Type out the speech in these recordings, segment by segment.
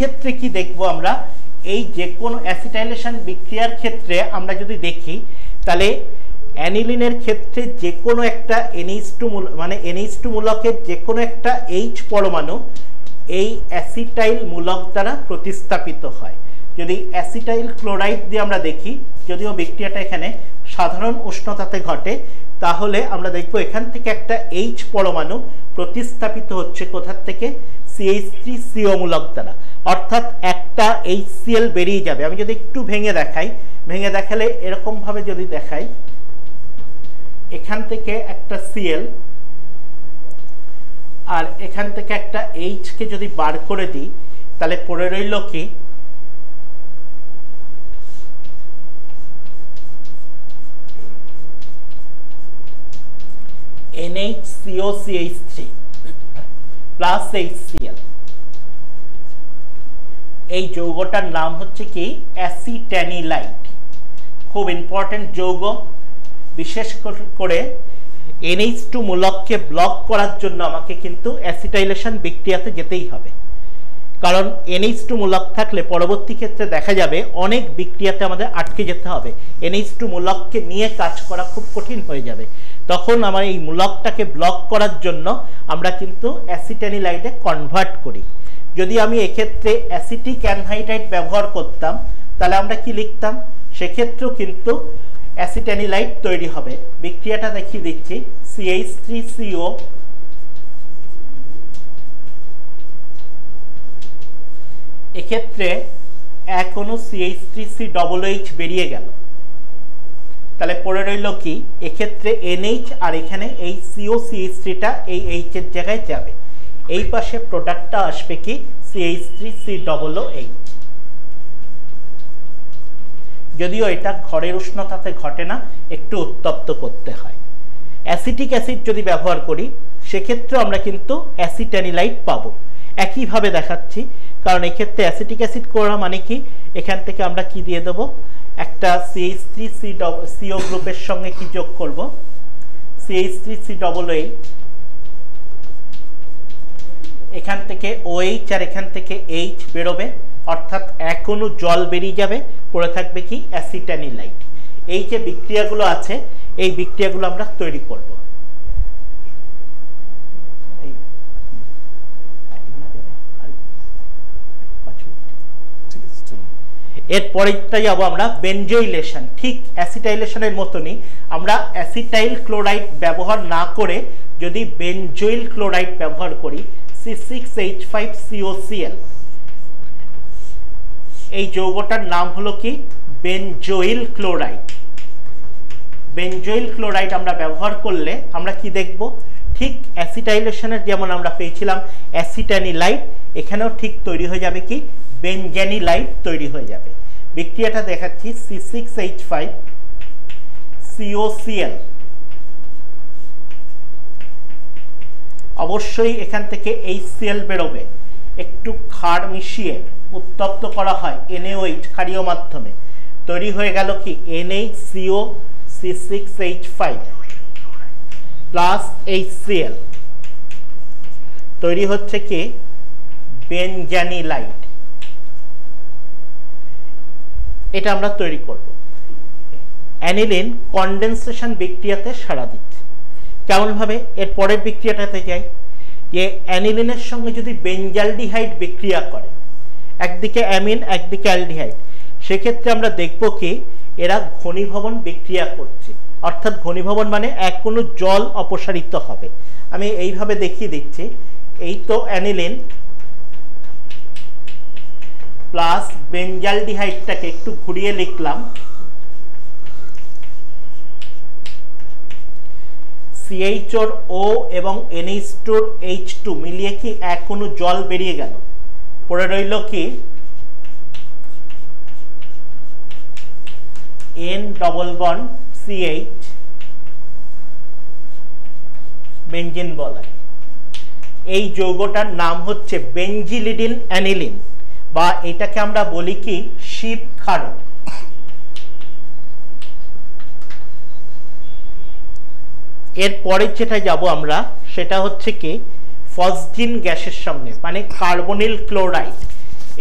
এক্ষেত্রে কি দেখব আমরা? এই যে কোনো অ্যাসিটাইলেশন বিক্রিয়ার ক্ষেত্রে আমরা যদি দেখি, তাহলে অ্যানিলিনের ক্ষেত্রে যে কোনো একটা এনএইচ টু মানে এনএইচ টু মূলকের যে কোনো একটা এইচ পরমাণু এই অ্যাসিটাইল মূলক দ্বারা প্রতিস্থাপিত হয়। যদি অ্যাসিটাইল ক্লোরাইড দিয়ে আমরা দেখি, যদিও বিক্রিয়াটা এখানে সাধারণ উষ্ণতাতে ঘটে, তাহলে আমরা দেখব এখান থেকে একটা এইচ পরমাণু প্রতিস্থাপিত হচ্ছে কোথার থেকে? সিএইচ থ্রি সিও মূলক দ্বারা। অর্থাৎ একটা এইচ সিএল বেরিয়ে যাবে। আমি যদি একটু ভেঙে দেখাই, ভেঙে দেখালে এরকমভাবে যদি দেখাই, এখান থেকে একটা সিএল আর এখান থেকে একটা এইচকে যদি বার করে দিই, তাহলে পড়ে রইল কি? NHCOCH3 প্লাস HCl এই যৌগটার নাম হচ্ছে কি? অ্যাসিট্যানিলাইট খুব ইম্পর্টেন্ট যৌগ। বিশেষ করে এনএইচ টু মূলককে ব্লক করার জন্য আমাকে কিন্তু অ্যাসিটাইলেশন বিক্রিয়াতে যেতেই হবে। কারণ এনএইচ টু মূলক থাকলে পরবর্তী ক্ষেত্রে দেখা যাবে অনেক বিক্রিয়াতে আমাদের আটকে যেতে হবে। এনএইচ টু মূলককে নিয়ে কাজ করা খুব কঠিন হয়ে যাবে। তখন আমার এই মূলকটাকে ব্লক করার জন্য আমরা কিন্তু অ্যাসিটানিলাইটে কনভার্ট করি। যদি আমি এক্ষেত্রে অ্যাসিটিক অ্যানহাইড্রাইট ব্যবহার করতাম, তাহলে আমরা কি লিখতাম? সেক্ষেত্রেও কিন্তু অ্যাসিটানিলাইট তৈরি হবে। বিক্রিয়াটা দেখিয়ে দিচ্ছি। সিএইচ থ্রি সিও এক্ষেত্রে এক অনু C H three C double H বেরিয়ে গেল। তাহলে পড়ে রইল কি? এক্ষেত্রে এনএইচ আর এখানে এই সিও সিএইচ থ্রিটা এই এইচের জায়গায় যাবে। এই পাশে প্রোডাক্টটা আসবে কি? C H three C double O যদিও এটা ঘরের উষ্ণতাতে ঘটে না, একটু উত্তপ্ত করতে হয়। অ্যাসিটিক অ্যাসিড যদি ব্যবহার করি, সেক্ষেত্রে আমরা কিন্তু অ্যাসিটানিলাইট পাবো। একইভাবে দেখাচ্ছি, কারণ এক্ষেত্রে অ্যাসিটিক অ্যাসিড করা মানে কি? এখান থেকে আমরা কি দিয়ে দেবো? একটা সিএইচ থ্রি সি সিও গ্রুপের সঙ্গে কি যোগ করব? C H three C double eight এখান থেকে ওএইচ আর এখান থেকে এইচ বেরোবে। অর্থাৎ এক জল বেরিয়ে যাবে। পড়ে থাকবে কি? অ্যাসিটানিলাইট এই যে বিক্রিয়াগুলো আছে, এই বিক্রিয়াগুলো আমরা তৈরি করব। এরপরেরটা যাব আমরা বেনজোইলেশন। ঠিক অ্যাসিটাইলেশনের মতনই আমরা অ্যাসিটাইল ক্লোরাইড ব্যবহার না করে যদি বেনজোইল ক্লোরাইড ব্যবহার করি C six H five C O C L এই যৌগটার নাম হলো কি? বেনজোইল ক্লোরাইড। বেনজোইল ক্লোরাইড আমরা ব্যবহার করলে আমরা কি দেখব? ঠিক অ্যাসিটাইলেশনের যেমন আমরা পেয়েছিলাম অ্যাসিটানিলাইট, এখানেও ঠিক তৈরি হয়ে যাবে কি? বেনজানিলাইট তৈরি হয়ে যাবে। বিক্রিয়াটা দেখাচ্ছি C six H five C O C L অবশ্যই এখান থেকে এইচ সিএল বেরোবে। একটু ক্ষার মিশিয়ে উত্তপ্ত করা হয় এনএইচ ক্ষারীয় মাধ্যমে। তৈরি হয়ে গেল কি? N H C O C six H five plus H C L তৈরি হচ্ছে কি? বেনজানিলাইট এটা আমরা তৈরি করব। অ্যানিলিন কন্ডেনসেশন বিক্রিয়াতে সাড়া দিচ্ছে। কেমনভাবে এর পরের বিক্রিয়াটাতে যাই, যে অ্যানিলিনের সঙ্গে যদি বেঞ্জালডিহাইড বিক্রিয়া করে, একদিকে অ্যামিন, একদিকে অ্যালডিহাইড, সেক্ষেত্রে আমরা দেখব কি এরা ঘনীভবন বিক্রিয়া করছে। অর্থাৎ ঘনীভবন মানে এক কোনো জল অপসারিত হবে। আমি এইভাবে দেখিয়ে দিচ্ছি, এই তো অ্যানিলিন প্লাস বেঞ্জালডিহাইডটাকে একটু ঘুরিয়ে লিখলাম। সিএইচওর ও এবং এনএইচ টুর এইচ টু মিলিয়ে কি এক কোনো জল বেরিয়ে গেল? পড়ে রইল কি? N double bond C H benzene বলায় এই যৌগটার নাম হচ্ছে বেঞ্জিলিডিন অ্যানিলিন বা এটাকে আমরা বলি কি? শিব ক্ষারক এরপরে যেটা যাব আমরা, সেটা হচ্ছে কি? ফসজিন গ্যাসের সঙ্গে মানে কার্বনিল ক্লোরাইড।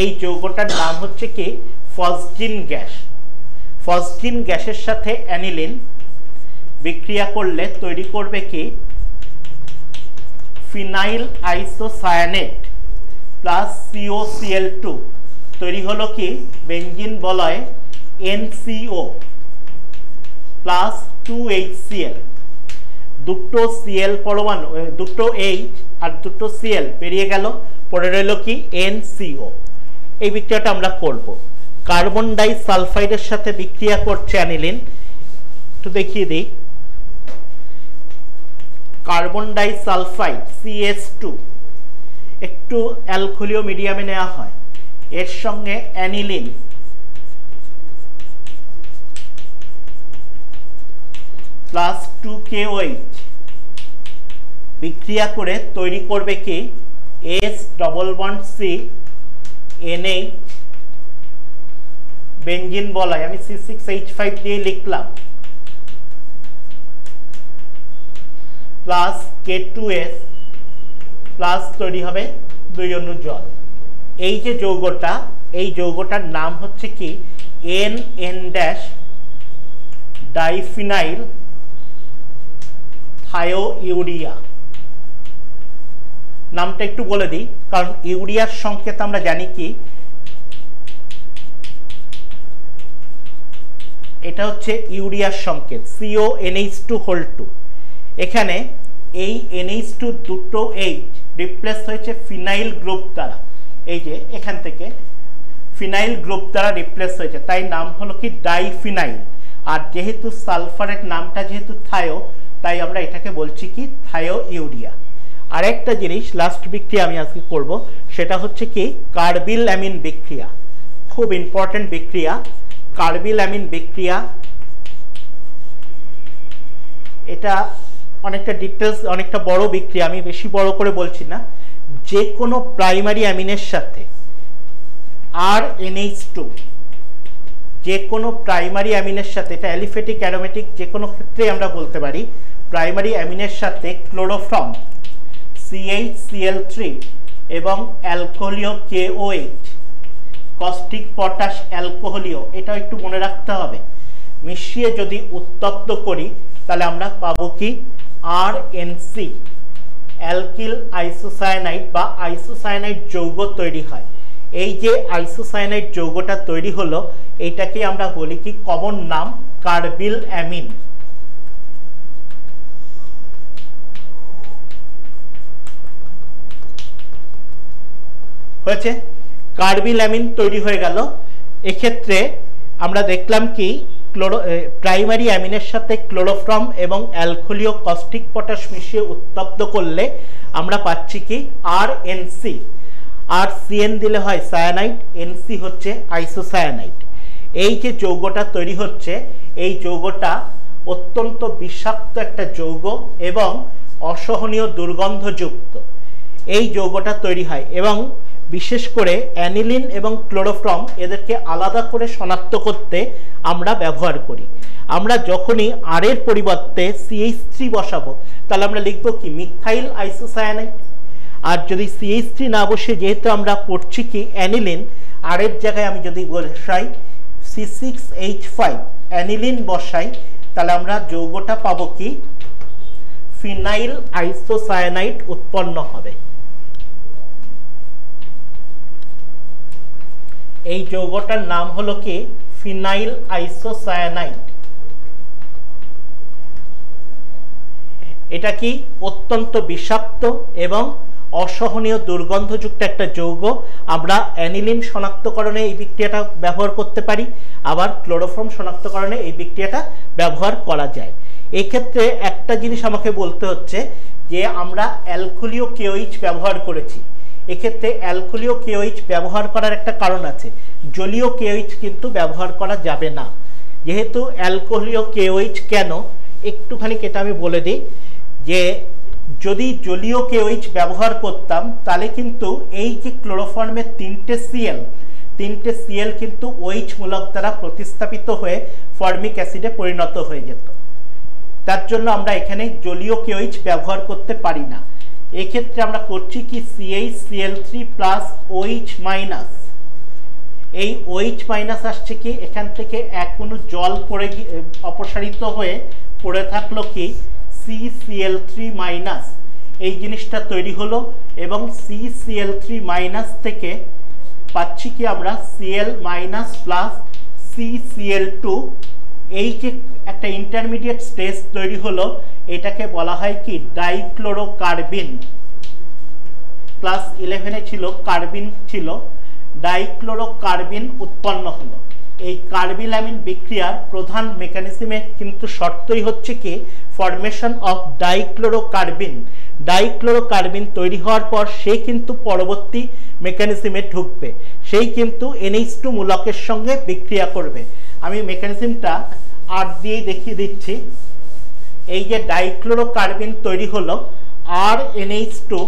এই যৌগটার নাম হচ্ছে কি? Phosgene gas. ফসজিন গ্যাসের সাথে অ্যানিলিন বিক্রিয়া করলে তৈরি করবে কি? Phenyl isocyanate plus C O C L two. তৈরি হলো কি? বেঞ্জিন বলয় N C O plus two H C L দুটো সিএল পরমাণু দুটো এইচ আর দুটো সিএল বেরিয়ে গেল, পরে রইল কি? এনসিও এই বিক্রিয়াটা আমরা করব। কার্বন ডাই সালফাইডের সাথে বিক্রিয়া করছে অ্যানিলিন। একটু দেখিয়ে দিই। Carbon disulphide C S two একটু অ্যালকোহলীয় মিডিয়ামে নেওয়া হয়। এর সঙ্গে aniline. Plus two K O H বিক্রিয়া করে তৈরি করবে কি? S double one C N H benzene বলাই আমি সি সিক্স এইচ ফাইভ দিয়ে লিখলাম। Plus K two S plus তৈরি হবে দুই অণু জল। এই যে যৌগটা, এই যৌগটার নাম হচ্ছে কি? N N dash diphenyl thiourea নামটা একটু বলে দিই, কারণ ইউরিয়ার সংকেত আমরা জানি কি? এটা হচ্ছে ইউরিয়ার সংকেত CO NH two whole two এখানে এই এনএইচ টু দুটো এইচ রিপ্লেস হয়েছে ফিনাইল গ্রুপ দ্বারা। এই যে এখান থেকে ফিনাইল গ্রুপ দ্বারা রিপ্লেস হয়েছে, তাই নাম হলো কি? ডাইফিনাইল আর যেহেতু সালফারের নামটা যেহেতু থায়ো, তাই আমরা এটাকে বলছি কি? Thiourea. আরেকটা জিনিস লাস্ট বিক্রিয়া আমি আজকে করব, সেটা হচ্ছে কি কার্বিল অ্যামিন বিক্রিয়া। খুব ইম্পর্টেন্ট বিক্রিয়া। কার্বিল অ্যামিন বিক্রিয়া, এটা অনেকটা ডিটেলস অনেকটা বড় বিক্রিয়া, আমি বেশি বড় করে বলছি না। যে কোনো প্রাইমারি অ্যামিনের সাথে আর এনএইচ টু যে কোনো প্রাইমারি অ্যামিনের সাথে, এটা অ্যালিফেটিক অ্যারোমেটিক যে কোনো ক্ষেত্রেই আমরা বলতে পারি প্রাইমারি অ্যামিনের সাথে ক্লোরোফর্ম সিএইচ সিএল থ্রি এবং অ্যালকোহলীয় কেওএইচ কস্টিক পটাশ অ্যালকোহলীয় এটা একটু মনে রাখতে হবে। মিশিয়ে যদি উত্তপ্ত করি, তাহলে আমরা পাবো কি? আর অ্যালকিল আইসোসায়ানাইড বা আইসোসায়ানাইড যৌগ তৈরি হয়। এই যে আইসোসায়ানাইড যৌগটা তৈরি হলো এইটাকে আমরা বলি কি? কমন নাম কার্বিল অ্যামিন হয়েছে? কার্বিল অ্যামিন তৈরি হয়ে গেল। এক্ষেত্রে আমরা দেখলাম কি, ক্লোরো প্রাইমারি অ্যামিনের সাথে ক্লোরোফর্ম এবং অ্যালকোহলীয় কস্টিক পটাশ মিশিয়ে উত্তপ্ত করলে আমরা পাচ্ছি কি আর এনসি আর সিএন দিলে হয় সায়ানাইড, এনসি হচ্ছে আইসোসায়ানাইড। এই যে যৌগটা তৈরি হচ্ছে, এই যৌগটা অত্যন্ত বিষাক্ত একটা যৌগ এবং অসহনীয় দুর্গন্ধযুক্ত। এই যৌগটা তৈরি হয় এবং বিশেষ করে অ্যানিলিন এবং ক্লোরোফ্রম এদেরকে আলাদা করে শনাক্ত করতে আমরা ব্যবহার করি। আমরা যখনই আর এর পরিবর্তে সিএইচ থ্রি বসাবো, তাহলে আমরা লিখব কি? মিথাইল আইসোসায়ানাইট আর যদি সিএইচ থ্রি না বসে, যেহেতু আমরা পড়ছি কি অ্যানিলিন আর এর জায়গায় আমি যদি বসাই C six H five, aniline বসাই, তাহলে আমরা যৌগটা পাবো কি? ফিনাইল আইসোসায়ানাইট উৎপন্ন হবে। এই যৌগটার নাম হলো কি? Phenyl isocyanide. এটা কি? অত্যন্ত বিষাক্ত এবং অসহনীয় দুর্গন্ধযুক্ত একটা যৌগ। আমরা অ্যানিলিন শনাক্তকরণে এই বিক্রিয়াটা ব্যবহার করতে পারি। আবার ক্লোরোফর্ম শনাক্তকরণে এই বিক্রিয়াটা ব্যবহার করা যায়। এক্ষেত্রে একটা জিনিস আমাকে বলতে হচ্ছে যে, আমরা অ্যালকোহলীয় কেওইচ ব্যবহার করেছি। এক্ষেত্রে অ্যালকোহলীয় কেওইচ ব্যবহার করার একটা কারণ আছে। জলীয় কেওইচ কিন্তু ব্যবহার করা যাবে না। যেহেতু অ্যালকোহলীয় কেওইচ কেন? একটুখানি এটা আমি বলে দিই যে, যদি জলীয় কেওইচ ব্যবহার করতাম, তাহলে কিন্তু এই যে ক্লোরোফর্মের তিনটে সিএল তিনটে সিএল কিন্তু ওইচ মূলক দ্বারা প্রতিস্থাপিত হয়ে ফর্মিক অ্যাসিডে পরিণত হয়ে যেত। তার জন্য আমরা এখানে জলীয় কেওইচ ব্যবহার করতে পারি না। এক্ষেত্রে আমরা করছি কি? CH Cl three plus OH minus এই ওইচ মাইনাস আসছে কি? এখান থেকে এক কোনো জল পড়ে অপসারিত হয়ে পড়ে থাকল কি? সি সিএল থ্রি মাইনাস এই জিনিসটা তৈরি হলো এবং সি সিএল থ্রি মাইনাস থেকে পাচ্ছি কি আমরা? Cl minus plus C Cl two এই যে একটা ইন্টারমিডিয়েট স্টেজ তৈরি হলো এটাকে বলা হয় কি? ডাইক্লোরোকার্বিন ক্লাস ইলেভেনে ছিল কার্বিন ছিল ডাইক্লোরোকার্বিন উৎপন্ন হলো। এই কার্বিলামিন বিক্রিয়ার প্রধান মেকানিজমে কিন্তু শর্তই হচ্ছে কি? ফরমেশন অফ ডাইক্লোরোকার্বিন ডাইক্লোরোকার্বিন তৈরি হওয়ার পর সে কিন্তু পরবর্তী মেকানিজমে ঢুকবে। সেই কিন্তু এনএইচ টু মূলকের সঙ্গে বিক্রিয়া করবে। আমি মেকানিজমটা আর দিয়ে দেখিয়ে দিচ্ছি। এই যে ডাইক্লোরোকার্বিন তৈরি হলো R NH two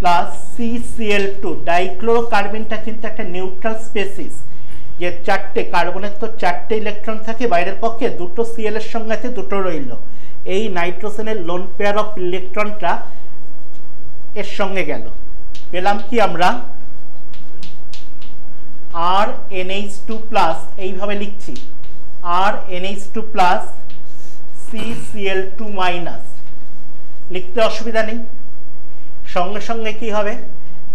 plus CCl two ডাইক্লোরোকার্বিনটা কিন্তু একটা নিউট্রাল স্পেসিস যে চারটে কার্বনের তো চারটে ইলেকট্রন থাকে বাইরের পক্ষে, দুটো সিএল এর সঙ্গে আছে, দুটো রইল। এই নাইট্রোজেনের লোন পেয়ার অফ ইলেকট্রনটা এর সঙ্গে গেল। পেলাম কি আমরা? আর এনএইচ টু প্লাস এইভাবে লিখছি। R NH two plus CCl two minus লিখতে অসুবিধা নেই। সঙ্গে সঙ্গে কি হবে?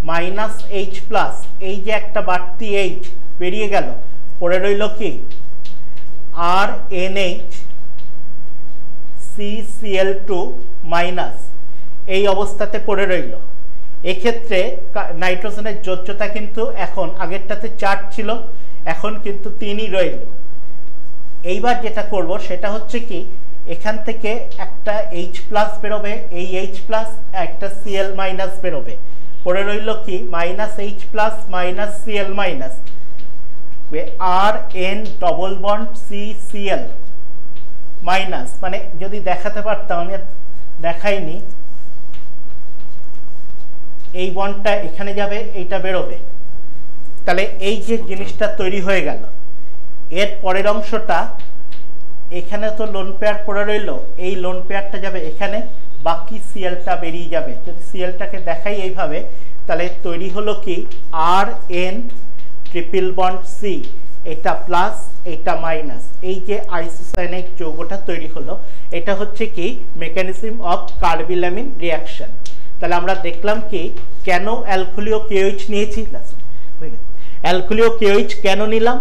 মাইনাস এইচ প্লাস এই যে একটা বাড়তি এইচ বেরিয়ে গেল, পড়ে রইল কি? R N H CCl two minus এই অবস্থাতে পড়ে রইল। এক্ষেত্রে নাইট্রোজেনের যোজ্যতা কিন্তু এখন আগেরটাতে চার ছিল, এখন কিন্তু তিনই রইল। এইবার যেটা করব সেটা হচ্ছে কি এখান থেকে একটা এইচ প্লাস বেরোবে, এই এইচ প্লাস একটা সিএল মাইনাস বেরোবে। পড়ে রইল কি? Minus H plus minus Cl minus R N double bond C Cl minus মানে যদি দেখাতে পারতাম, আমি দেখাইনি, এই বন্ডটা এখানে যাবে, এইটা বেরোবে। তাহলে এই যে জিনিসটা তৈরি হয়ে গেল। এর পরের অংশটা এখানে তো লোন পেয়ার পড়ে রইল, এই লোন পেয়ারটা যাবে এখানে, বাকি সিএলটা বেরিয়ে যাবে। যদি সিএলটাকে দেখাই এইভাবে, তাহলে তৈরি হলো কি? R N triple bond C এটা প্লাস এটা মাইনাস এই যে আইসোসাইনিক যৌগটা তৈরি হলো, এটা হচ্ছে কি? মেকানিজম অফ কার্বিলামিন রিয়াকশন তাহলে আমরা দেখলাম কি, কেন অ্যালকোলিও কেওইচ নিয়েছি? লাস্ট অ্যালকোলিও কেওইচ কেন নিলাম?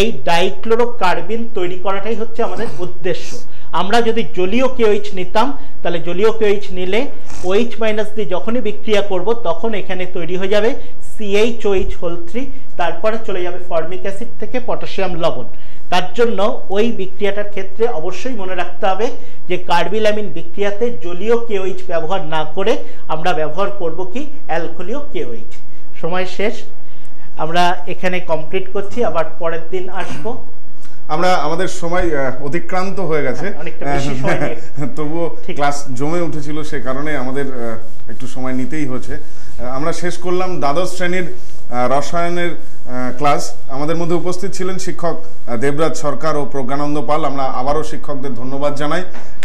এই ডাইক্লোরোকার্বিন তৈরি করাটাই হচ্ছে আমাদের উদ্দেশ্য। আমরা যদি জলীয় কেওইচ নিতাম, তাহলে জলীয় কেওইচ নিলে ওইচ মাইনাস দিয়ে যখনই বিক্রিয়া করব, তখন এখানে তৈরি হয়ে যাবে সিএইচ ওইচ হোল থ্রি তারপরে চলে যাবে ফর্মিক অ্যাসিড থেকে পটাশিয়াম লবণ। তার জন্য ওই বিক্রিয়াটার ক্ষেত্রে অবশ্যই মনে রাখতে হবে যে কার্বিলামিন বিক্রিয়াতে জলীয় কেওইচ ব্যবহার না করে আমরা ব্যবহার করব কি? অ্যালকোলিও কেওইচ সময় শেষ। আমরা এখানে কমপ্লিট করছি আবার পরের দিন আসব। আমরা আমাদের সময় অতিক্রান্ত হয়ে গেছে। হ্যাঁ। তবুও ক্লাস জমে উঠেছিল সে কারণে আমাদের একটু সময় নিতেই হচ্ছে। আমরা শেষ করলাম দ্বাদশ শ্রেণির রসায়নের ক্লাস আমাদের মধ্যে উপস্থিত ছিলেন শিক্ষক দেবরাজ সরকার ও প্রজ্ঞানন্দ পাল। আমরা আবারও শিক্ষকদের ধন্যবাদ জানাই।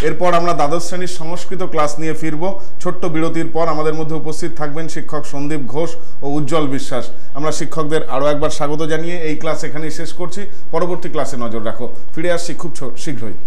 এরপর আমরা দ্বাদশ শ্রেণির সংস্কৃত ক্লাস নিয়ে ফিরব। ছোট্ট বিরতির পর আমাদের মধ্যে উপস্থিত থাকবেন শিক্ষক সন্দীপ ঘোষ ও উজ্জ্বল বিশ্বাস। আমরা শিক্ষকদের আরও একবার স্বাগত জানিয়ে এই ক্লাস এখানেই শেষ করছি। পরবর্তী ক্লাসে নজর রাখো। ফিরে আসছি খুব শীঘ্রই।